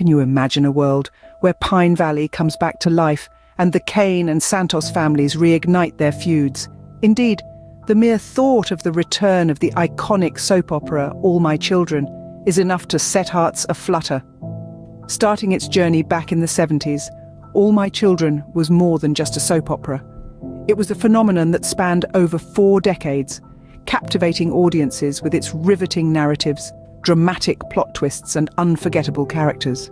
Can you imagine a world where Pine Valley comes back to life and the Kane and Santos families reignite their feuds? Indeed, the mere thought of the return of the iconic soap opera All My Children is enough to set hearts aflutter. Starting its journey back in the 70s, All My Children was more than just a soap opera. It was a phenomenon that spanned over four decades, captivating audiences with its riveting narratives, dramatic plot twists and unforgettable characters.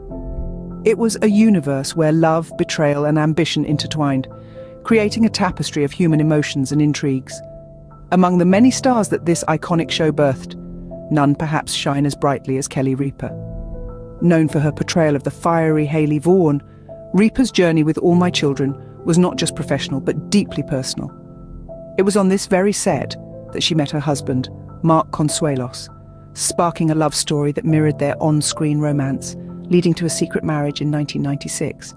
It was a universe where love, betrayal and ambition intertwined, creating a tapestry of human emotions and intrigues. Among the many stars that this iconic show birthed, none perhaps shine as brightly as Kelly Ripa. Known for her portrayal of the fiery Hayley Vaughan, Ripa's journey with All My Children was not just professional but deeply personal. It was on this very set that she met her husband, Mark Consuelos, sparking a love story that mirrored their on-screen romance, leading to a secret marriage in 1996.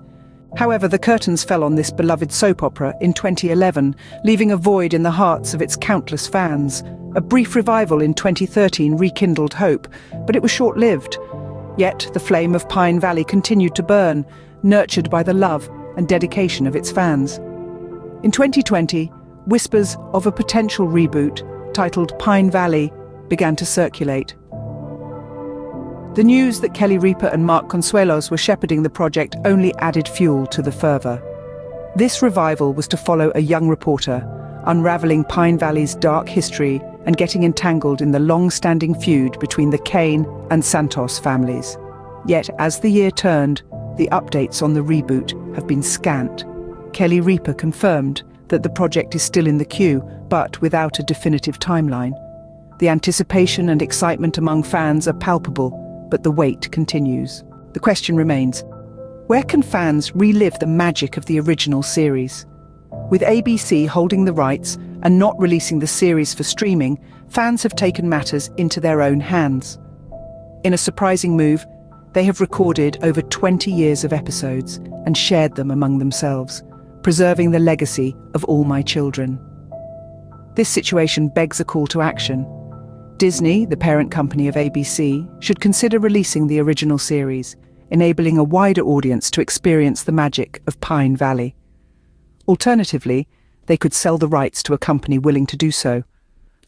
However, the curtains fell on this beloved soap opera in 2011, leaving a void in the hearts of its countless fans. A brief revival in 2013 rekindled hope, but it was short-lived. Yet the flame of Pine Valley continued to burn, nurtured by the love and dedication of its fans. In 2020, whispers of a potential reboot, titled Pine Valley, began to circulate. The news that Kelly Ripa and Mark Consuelos were shepherding the project only added fuel to the fervour. This revival was to follow a young reporter, unravelling Pine Valley's dark history and getting entangled in the long-standing feud between the Kane and Santos families. Yet, as the year turned, the updates on the reboot have been scant. Kelly Ripa confirmed that the project is still in the queue, but without a definitive timeline. The anticipation and excitement among fans are palpable, but the wait continues. The question remains, where can fans relive the magic of the original series? With ABC holding the rights and not releasing the series for streaming, fans have taken matters into their own hands. In a surprising move, they have recorded over 20 years of episodes and shared them among themselves, preserving the legacy of all my children. This situation begs a call to action. Disney, the parent company of ABC, should consider releasing the original series, enabling a wider audience to experience the magic of Pine Valley. Alternatively, they could sell the rights to a company willing to do so.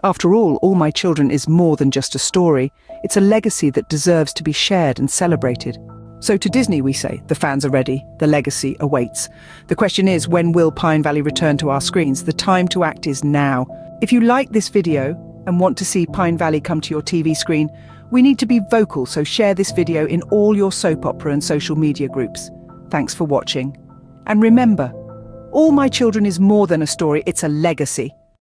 After all, All My Children is more than just a story, it's a legacy that deserves to be shared and celebrated. So to Disney we say, the fans are ready, the legacy awaits. The question is, when will Pine Valley return to our screens? The time to act is now. If you like this video, and want to see Pine Valley come to your TV screen, we need to be vocal, so share this video in all your soap opera and social media groups. Thanks for watching. And remember, All My Children is more than a story, it's a legacy.